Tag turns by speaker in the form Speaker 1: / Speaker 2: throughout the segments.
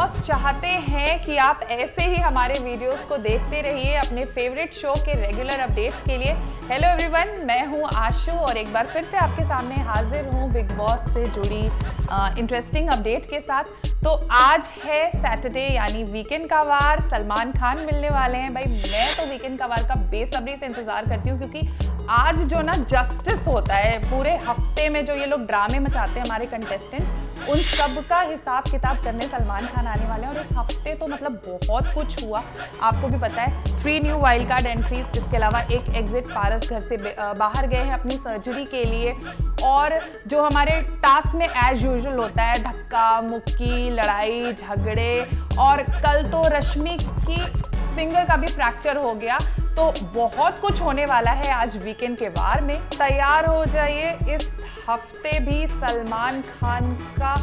Speaker 1: Boss चाहते हैं कि आप ऐसे ही हमारे वीडियोस को देखते रहिए अपने फेवरेट शो के रेगुलर अपडेट्स के लिए। हेलो एवरीवन मैं हूँ आशु और एक बार फिर से आपके सामने हाजिर हूँ बिग बॉस से जुड़ी इंटरेस्टिंग अपडेट के साथ। तो आज है सैटरडे यानी वीकेंड का वार। सलमान खान मिलने वाले हैं। भाई, मैं तो वीकेंड का वार का बेसब्री से इंतज़ार करती हूँ क्योंकि आज जो ना जस्टिस होता है, पूरे हफ़्ते में जो ये लोग ड्रामे मचाते हैं हमारे कंटेस्टेंट्स उन सब का हिसाब किताब करने सलमान खान आने वाले हैं और इस हफ़्ते तो मतलब बहुत कुछ हुआ। आपको भी पता है three new wild card entries इसके अलावा एक एग्जिट पारस घर से बाहर गए हैं अपनी सर्जरी के लिए। और जो हमारे टास्क में एज यूजल होता है, धक्का, मुक्की, लड़ाई, झगड़े, और कल तो रश्मि की फिंगर का भी फ्रैक्चर हो गया। तो बहुत कुछ होने वाला है आज वीकेंड के वार में। तैयार हो जाइए। इस हफ़्ते भी सलमान खान का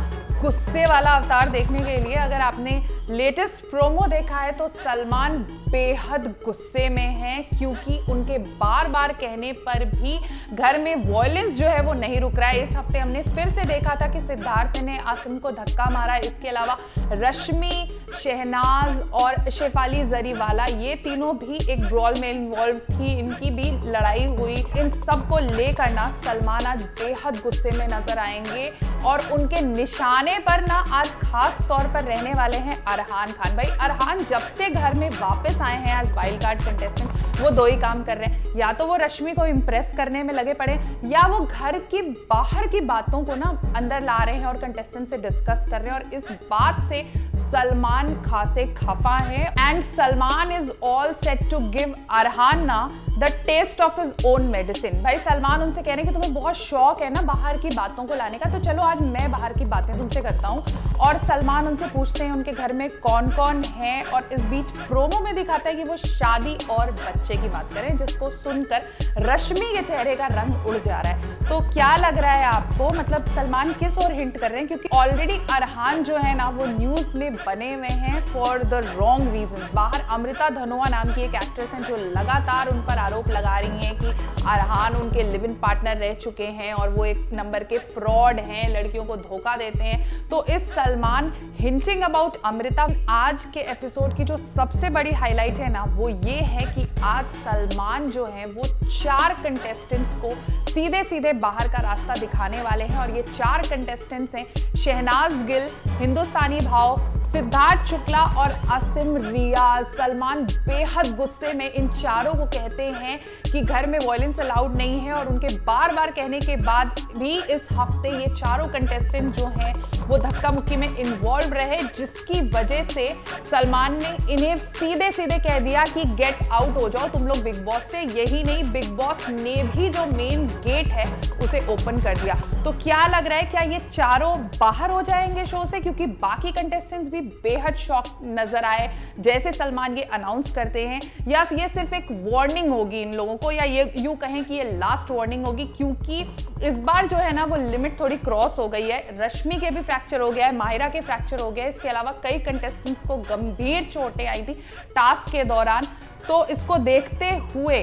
Speaker 1: गुस्से वाला अवतार देखने के लिए अगर आपने लेटेस्ट प्रोमो देखा है तो सलमान बेहद गुस्से में हैं, क्योंकि उनके बार बार कहने पर भी घर में वॉयलेंस जो है वो नहीं रुक रहा है। इस हफ़्ते हमने फिर से देखा था कि सिद्धार्थ ने आसिम को धक्का मारा। इसके अलावा रश्मि, शहनाज और शेफाली जरीवाला, ये तीनों भी एक ब्रॉल में इन्वॉल्व थी। इनकी भी लड़ाई हुई। इन सबको लेकर ना सलमान आज बेहद गुस्से में नज़र आएँगे और उनके निशाने पर ना आज खास तौर पर रहने वाले हैं अरहान खान। भाई, अरहान जब से घर में वापस आए हैं आज वाइल्ड कार्ड कंटेस्टेंट वो दो ही काम कर रहे हैं। या तो वो रश्मि को इम्प्रेस करने में लगे पड़े, या वो घर की बाहर की बातों को ना अंदर ला रहे हैं और कंटेस्टेंट से डिस्कस कर रहे हैं। और इस बात से सलमान खासे खफा है। And Salman is all set to give Arhaan ना the taste of his own medicine भाई सलमान उनसे कह रहे हैं कि तुम्हें बहुत शौक है ना बाहर की बातों को लाने का तो चलो आज मैं बाहर की बातें तुमसे करता हूँ। और सलमान उनसे पूछते हैं, उनके घर में कौन कौन है? और इस बीच प्रोमो में दिखाता है कि वो शादी और बच्चे की बात करें, जिसको सुनकर रश्मि के चेहरे का रंग उड़ जा रहा है। तो क्या लग रहा है आपको? मतलब सलमान किस और हिंट कर रहे हैं? क्योंकि ऑलरेडी अरहान जो है ना, वो न्यूज़ में बने हुए हैं फॉर द रॉन्ग रीजन बाहर अमृता धनोआ नाम की एक एक्ट्रेस हैं जो लगातार उन पर आरोप लगा रही हैं कि अरहान उनके लिव इन पार्टनर रह चुके हैं और वो एक नंबर के फ्रॉड हैं, लड़कियों को धोखा देते हैं। तो इस सलमान हिंटिंग अबाउट अमृता, आज के एपिसोड की जो सबसे बड़ी हाईलाइट है ना, वो ये है कि आज सलमान जो है, वो चार कंटेस्टेंट्स को सीधे सीधे बाहर का रास्ता दिखाने वाले हैं और ये चार कंटेस्टेंट्स हैं, शहनाज गिल, हिंदुस्तानी भाव सिद्धार्थ शुक्ला और असिम रियाज सलमान बेहद गुस्से में इन चारों को कहते हैं कि घर में वॉयलेंस अलाउड नहीं है और उनके बार बार कहने के बाद भी इस हफ़्ते ये चारों कंटेस्टेंट जो हैं, वो धक्का मुक्की में इन्वॉल्व रहे, जिसकी वजह से सलमान ने इन्हें सीधे सीधे कह दिया कि गेट आउट हो जाओ तुम लोग बिग बॉस से। यही नहीं बिग बॉस ने भी जो मेन गेट है, उसे ओपन कर दिया। तो क्या लग रहा है, क्या ये चारों बाहर हो जाएँगे शो से? क्योंकि बाकी कंटेस्टेंट्स भी बेहद शॉक नज़र आए, जैसे सलमान ये अनाउंस करते हैं, या ये सिर्फ़ एक वार्निंग होगी इन लोगों को, या ये यूँ कहें कि ये लास्ट वार्निंग होगी, क्योंकि इस बार जो है ना, वो लिमिट थोड़ी क्रॉस हो गई है। रश्मि के भी फ्रैक्चर हो गया है, माहिरा के फ्रैक्चर हो गया है। इसके अलावा कई कंटेस्टेंट्स को गंभीर चोटें आई थी टास्क के दौरान। तो इसको देखते हुए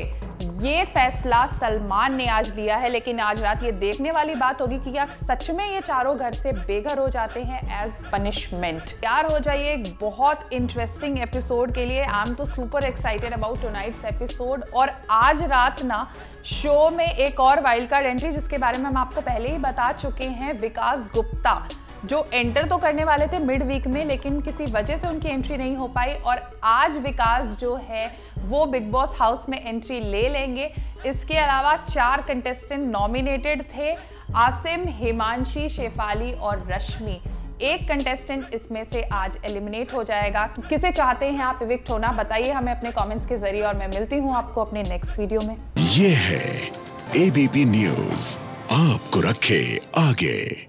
Speaker 1: ये फैसला सलमान ने आज लिया है, लेकिन आज रात ये देखने वाली बात होगी कि क्या सच में ये चारों घर से बेघर हो जाते हैं एज पनिशमेंट तैयार हो जाइए एक बहुत इंटरेस्टिंग एपिसोड के लिए। आई एम तो super excited about tonight's episode और आज रात ना शो में एक और वाइल्ड कार्ड एंट्री जिसके बारे में हम आपको पहले ही बता चुके हैं, विकास गुप्ता। जो एंटर तो करने वाले थे मिड वीक में, लेकिन किसी वजह से उनकी एंट्री नहीं हो पाई और आज विकास जो है, वो बिग बॉस हाउस में एंट्री ले लेंगे। इसके अलावा चार कंटेस्टेंट नॉमिनेटेड थे, आसिम, हिमांशी, शेफाली और रश्मि। एक कंटेस्टेंट इसमें से आज एलिमिनेट हो जाएगा। किसे चाहते हैं आप इविक्ट होना, बताइए हमें अपने कमेंट्स के ज़रिए और मैं मिलती हूँ आपको अपने नेक्स्ट वीडियो में।
Speaker 2: ये है एबीपी न्यूज़ आपको रखे आगे।